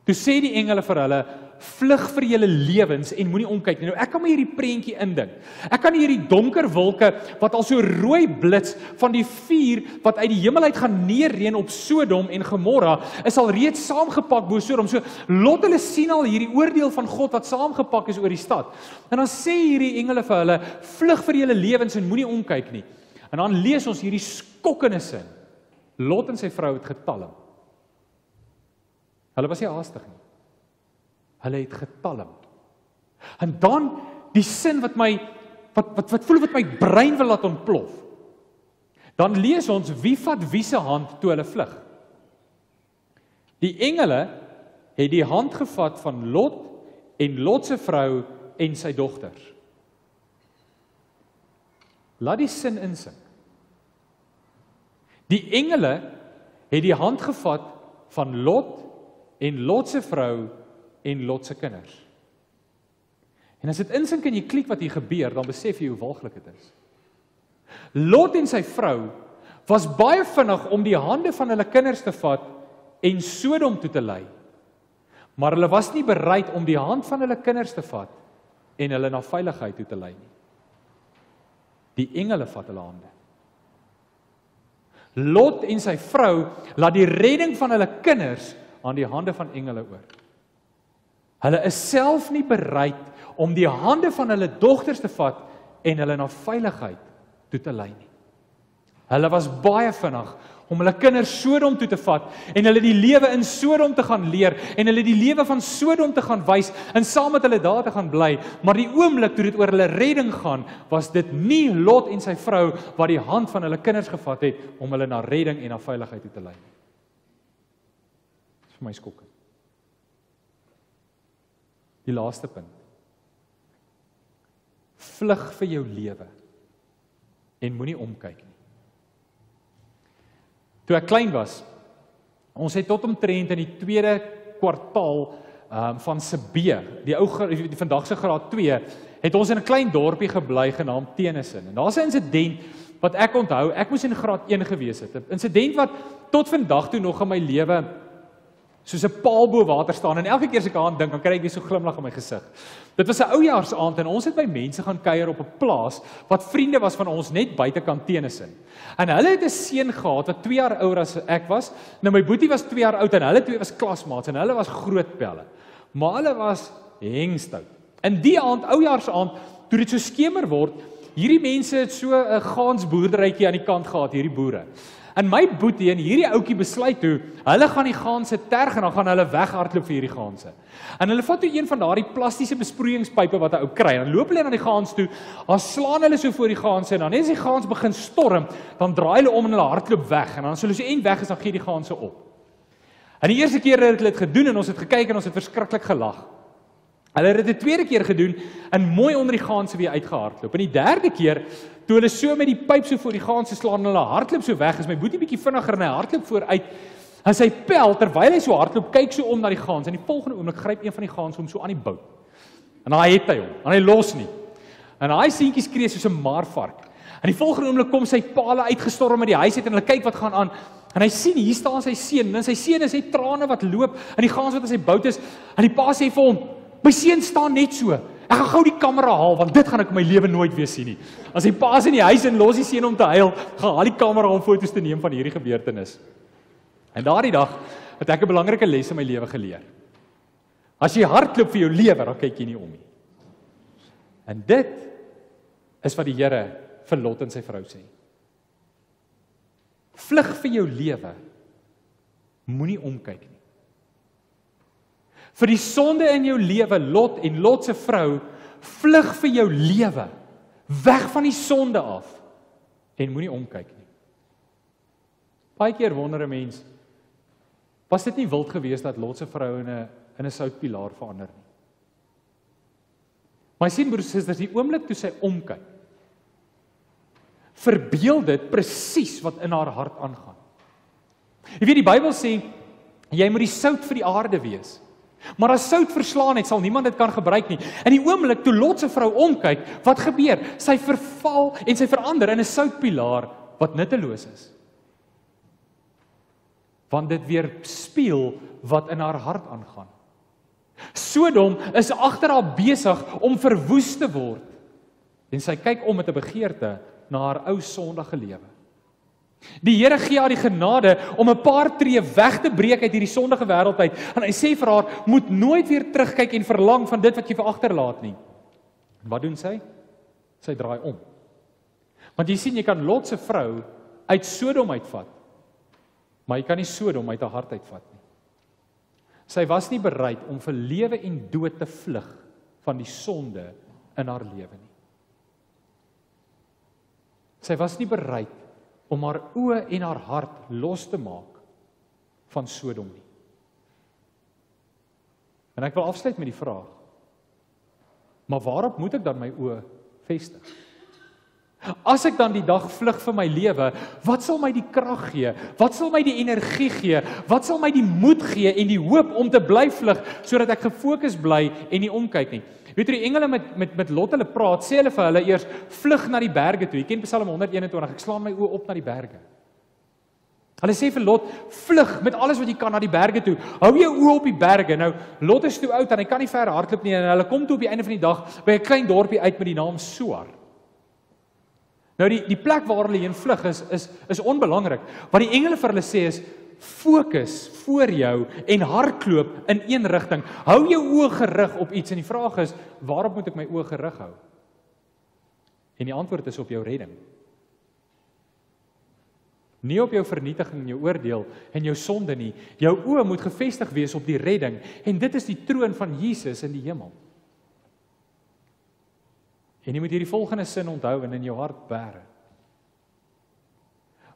Toe sê die engele vir hulle: "Vlug vir julle lewens en moenie omkyk nie." Nou ek kan my hierdie prentjie indink. Ek kan hierdie donker wolke wat al so rooi blits van die vuur wat uit die hemel uit gaan neerreën op Sodom en Gomorra is al reeds saamgepak bo Sodom. So lot hulle sien al hierdie oordeel van God wat saamgepak is oor die stad. En dan sê hierdie engele vir hulle: "Vlug vir julle lewens en moenie omkyk nie." En dan lees ons hierdie skokkende sin. Lot en sy vrou het getalm. Hulle was nie haastig nie. Hulle het getalm. En dan die sin wat my wat wat wat voel wat my brein wil laat ontplof. Dan lees ons wie vat wie se hand toe hulle vlug. Die engele het die hand gevat van Lot en Lot se vrou en sy dogters. Laat die sin insink. Die engele het die hand gevat van Lot en Lot se vrou en Lot se kinders. En as dit insink in jy klik wat hier gebeur, dan besef jy hoe walglik dit is. Lot en sy vrou was baie vinnig om die hande van hulle kinders te vat en Sodom toe te lei. Maar hulle was nie bereid om die hand van hulle kinders te vat en hulle na veiligheid toe te lei nie. Die engele vat hulle hande. Lot en sy vrou laat die redding van hulle kinders aan die hande van engele oor. Hulle is self nie bereid om die hande van hulle dogters te vat en hulle na veiligheid toe te lei nie. Hulle was baie vinnig om hulle kinders Sodom toe te vat en hulle die lewe in Sodom te gaan leer en hulle die lewe van Sodom te gaan wys en saam met hulle daar te gaan bly. Maar die oomblik toe dit oor hulle redding gaan, was dit nie Lot en sy vrou wat die hand van hulle kinders gevat het om hulle na redding en na veiligheid toe te lei nie vir my skokkend. Die laaste punt. Vlug vir jou lewe en moenie omkyk nie. Toe ek klein was, ons het tot omtrent in die tweede kwartaal um, van se B, die ou die vandag se graad 2, het ons in 'n klein dorpie gebly genaamd Tenison. En daar's 'n insident wat ek onthou, ek moes in graad 1 gewees het. 'n Insident wat tot vandag toe nog in my lewe soos 'n paal bo water staan en elke keer as ek daaraan dink, dan kry ek weer so glimlag op my gesig. Dit was 'n oujaarsaand en ons het by mense gaan kuier op 'n plaas wat vriende was van ons net buitekant tennis in. En hulle het 'n seun gehad wat 2 jaar ouer as ek was. Nou my boetie was 2 jaar oud en hulle twee was klasmaats en hulle was groot pelle. Maar hulle was hengstout. In die aand, oujaarsaand, toe dit so skemer word, hierdie mense het so 'n gaansboerderytjie aan die kant gehad, hierdie boere. En my boetie en hierdie ouetjie besluit toe, hulle gaan die gaanse terg en dan gaan hulle weghardloop vir hierdie gaanse. En hulle vat toe een van daardie plastiese besproeiingspype wat 'n ou kry. Dan loop hulle na die gaans toe, dan slaan hulle so voor die gaanse en dan as die gaans begin storm, dan draai hulle om en hulle hardloop weg en dan as hulle so en weg is dan gee die gaanse op. En die eerste keer het hulle dit gedoen en ons het gekyk en ons het verskriklik gelag. Hulle het dit 'n tweede keer gedoen en mooi onder die gaanse weer uitgehardloop. En die derde keer toe hulle so met die pyp so voor die gaanse slaan en hulle hardloop so weg, is my boetie bietjie vinniger en hy hardloop vooruit. En sy pel terwyl hy so hardloop, kyk so om na die gaans en die volgende oomblik gryp een van die gaans hom so aan die bout. En hy het hy hom, en hy los nie. En daai seentjie skree soos 'n marvark. En die volgende oomblik kom sy paal uitgestorm met die huis uit en hulle kyk wat gaan aan. En hy sien hier staan sy seun, en sy seun is hy trane wat loop en die gaans wat aan sy bout is. En die pa sê vir hom: "My seun staan net so. Ek gaan gou die kamera haal want dit gaan ek my lewe nooit weer sien nie." As hy pa is in die huis en los die seun om te huil, gaan haal die kamera om foto's te neem van hierdie gebeurtenis. En daardie dag het ek 'n belangrike les in my lewe geleer. As jy hardloop vir jou lewe, dan kyk jy nie om nie. En dit is wat die Here vir Lot en sy vrou sê. Vlug vir jou lewe. Moenie omkyk nie. Vir die sonde in jou lewe, Lot en Lot se vrou, vlug vir jou lewe. Weg van die sonde af en moenie omkyk nie. Baie keer wonder 'n mens, was dit nie wild geweest dat Lot se vrou in 'n in 'n soutpilaar verander nie? Maar sien broers en susters, die oomblik toe sy omkyk, verbeel dit presies wat in haar hart aangaan. Jy weet die Bybel sê jy moet die sout vir die aarde wees. Maar as sout verslaan het, sal niemand dit kan gebruik nie. In die oomblik toe Lot se vrou omkyk, wat gebeur? Sy verval en sy verander in 'n soutpilaar wat nutteloos is. Want dit weerspieël wat in haar hart aangaan. Sodom is agter haar besig om verwoes te word. En sy kyk om met 'n begeerte na haar ou sondige lewe. Die Here gee haar die genade om 'n paar tree weg te breek uit hierdie sondige wêreld uit. En hy sê vir haar, moet nooit weer terugkyk en verlang van dit wat jy vir agterlaat nie. En wat doen sy? Sy draai om. Want jy sien jy kan Lot se vrou uit Sodom uitvat. Maar jy kan nie Sodom uit haar hart uitvat nie. Sy was nie bereid om vir lewe en dood te vlug van die sonde in haar lewe nie. Sy was nie bereid om haar oë en haar hart los te maak van Sodom nie. En ek wil afsluit met die vraag: Maar waarop moet ek dan my oë vestig? As ek dan die dag vlug vir my lewe, wat sal my die krag gee? Wat sal my die energie gee? Wat sal my die moed gee en die hoop om te bly vlug sodat ek gefokus bly en nie omkyk nie? Weet jy die engele met met met Lot hulle praat, sê hulle vir hulle eers vlug na die berge toe. Jy ken Psalm 121, ek slaan my oë op na die berge. Hulle sê vir Lot, vlug met alles wat jy kan na die berge toe. Hou jou oë op die berge. Nou Lot is toe oud en hy kan nie ver hardloop nie en hulle kom toe op die einde van die dag by 'n klein dorpie uit met die naam Soar. Nou die die plek waar hulle heen vlug is is is onbelangrik. Wat die engele vir hulle sê is fokus voor jou en hardloop in een rigting. Hou jou oë gerig op iets en die vraag is waarop moet ek my oë gerig hou? En die antwoord is op jou redding. Nie op jou vernietiging en jou oordeel en jou sonde nie. Jou oë moet gefestig wees op die redding en dit is die troon van Jesus in die hemel. En jy moet hierdie volgende sin onthou en in jou hart bære.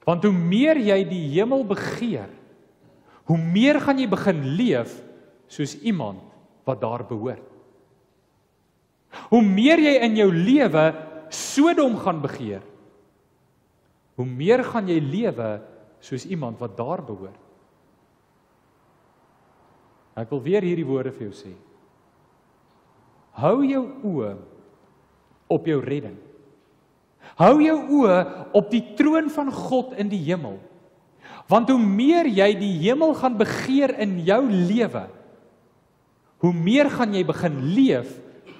Want hoe meer jy die hemel begeer, hoe meer gaan jy begin leef soos iemand wat daar behoort. Hoe meer jy in jou lewe Sodom gaan begeer, hoe meer gaan jy lewe soos iemand wat daar behoort. Ek wil weer hierdie woorde vir jou sê. Hou jou oë op jou redding. Hou jou oë op die troon van God in die hemel. Want hoe meer jy die hemel gaan begeer in jou lewe, hoe meer gaan jy begin leef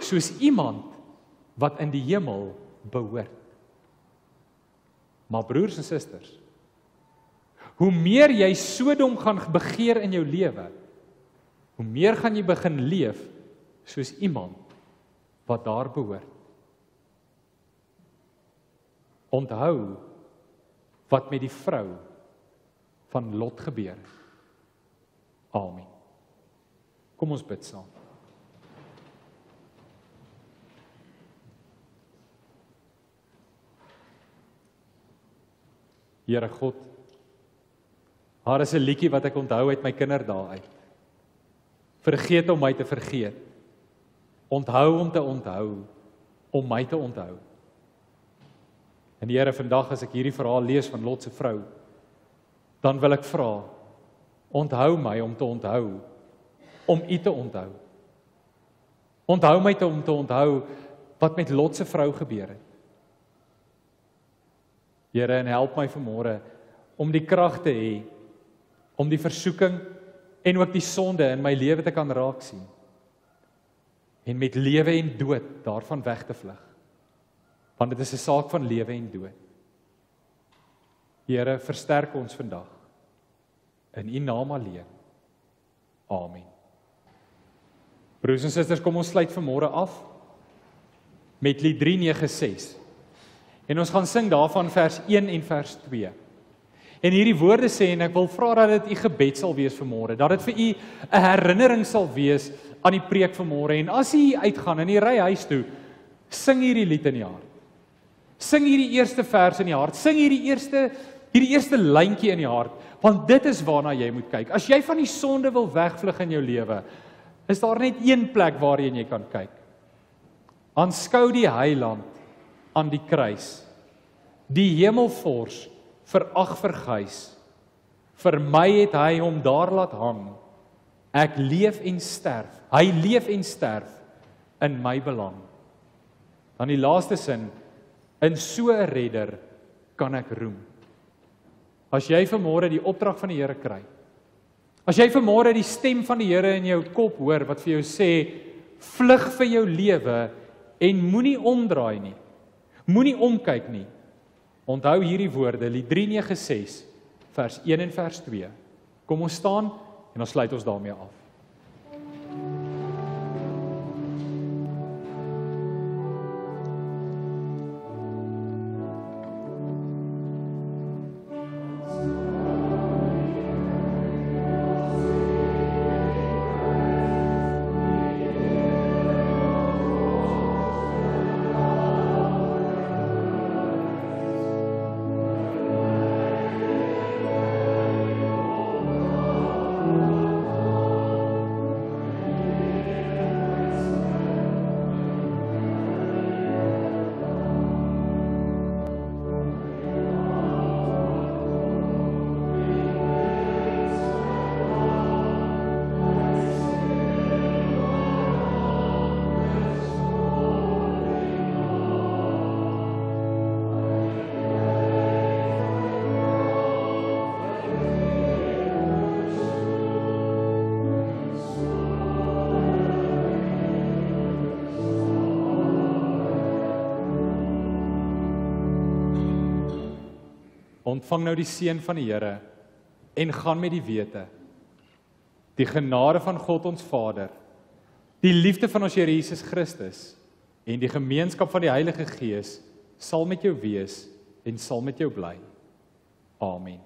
soos iemand wat in die hemel behoort. Maar broers en susters, hoe meer jy Sodom gaan begeer in jou lewe, hoe meer gaan jy begin leef soos iemand wat daar behoort. Onthou wat met die vrou van Lot gebeur het. Amen. Kom ons bid saam. Here God, daar is 'n liedjie wat ek onthou uit my kinderdae uit. Vergeet om my te vergeet. Onthou om te onthou om my te onthou. En Here, vandag as ek hierdie verhaal lees van Lot se vrou, dan wil ek vra, onthou my om te onthou om U te onthou. Onthou my te om te onthou wat met Lot se vrou gebeur het. Here, en help my vanmôre om die krag te hê om die versoeking en ook die sonde in my lewe te kan raak sien. En met lewe en dood daarvan weg te vlug. Want dit is 'n saak van lewe en dood. Here, versterk ons vandag in U naam alleen. Amen. Broers en susters, kom ons sluit vanmôre af met Lied 396. En ons gaan sing daarvan vers 1 en vers 2. En hierdie woorde sê en ek wil vra dat dit u gebed sal wees vanmôre, dat dit vir u 'n herinnering sal wees aan die preek vanmôre en as u uitgaan en u ry huis toe, sing hierdie lied in die hart. Sing hierdie eerste vers in die hart. Sing hierdie eerste hierdie eerste lyntjie in die hart, want dit is waarna jy moet kyk. As jy van die sonde wil wegvlug in jou lewe, is daar net een plek waarheen jy kan kyk. Aanskou die heiland aan die kruis. Die hemelvors verag verguis. Vir my het hy hom daar laat hang. Ek leef en sterf. Hy leef en sterf in my belang. Dan die laaste sin in so 'n redder kan ek roem. As jy vanmôre die opdrag van die Here kry. As jy vanmôre die stem van die Here in jou kop hoor wat vir jou sê vlug vir jou lewe en moenie omdraai nie. Moenie omkyk nie. Onthou hierdie woorde, Lied 396 vers 1 en vers 2. Kom ons staan en ons sluit ons daarmee af. Ontvang nou die seën van die Here en gaan met die wete die genade van God ons Vader, die liefde van ons Here Jesus Christus en die gemeenskap van die Heilige Gees sal met jou wees en sal met jou bly. Amen.